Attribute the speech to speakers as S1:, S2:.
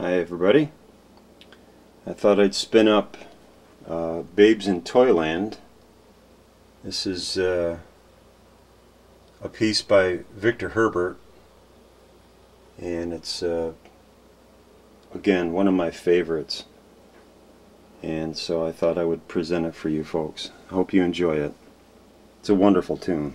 S1: Hi everybody. I thought I'd spin up uh, Babes in Toyland. This is uh, a piece by Victor Herbert and it's uh, again one of my favorites and so I thought I would present it for you folks. Hope you enjoy it. It's a wonderful tune.